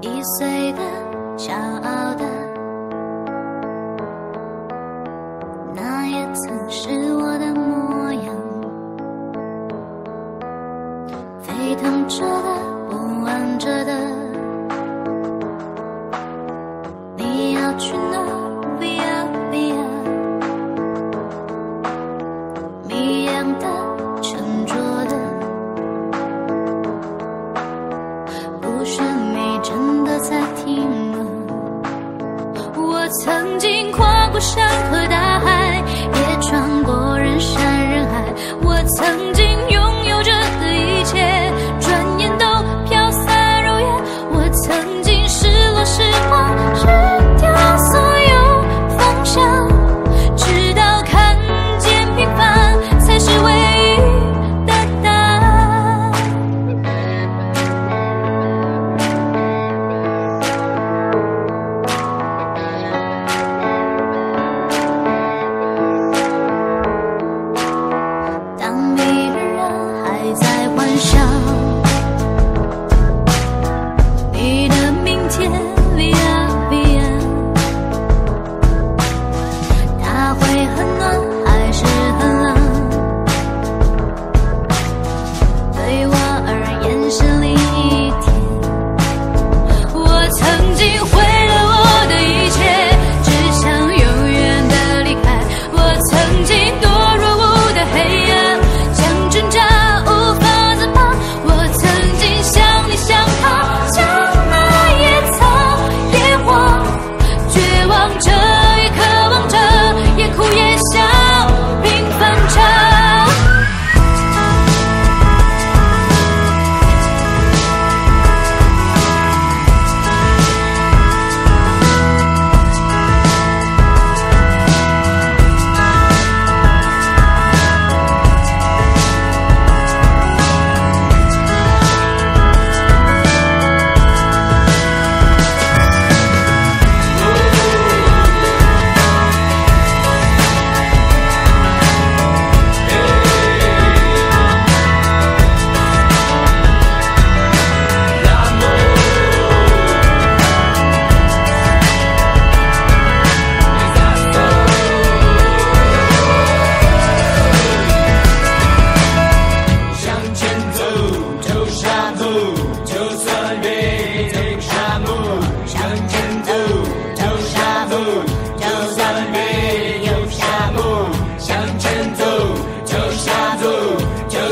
易碎的骄傲的那也曾是我的模样。沸腾着的不安着的你要去哪？不想回。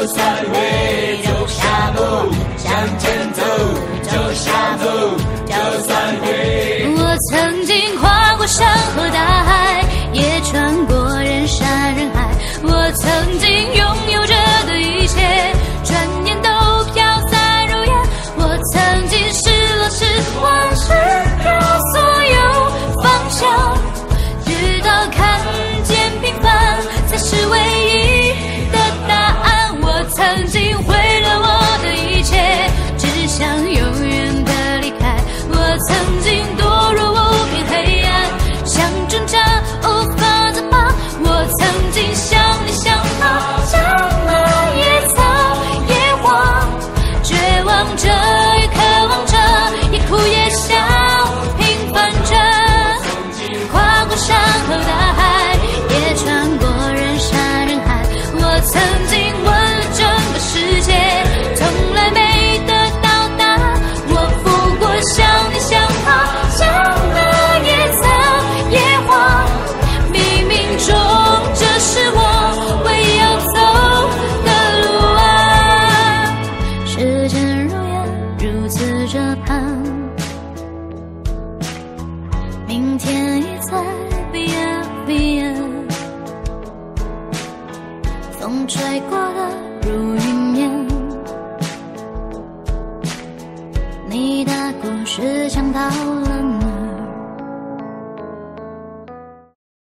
就算会流下路，向前走，脚下走。就算会，我曾经跨过山。在彼岸彼岸风吹过的如云烟你的故事讲到了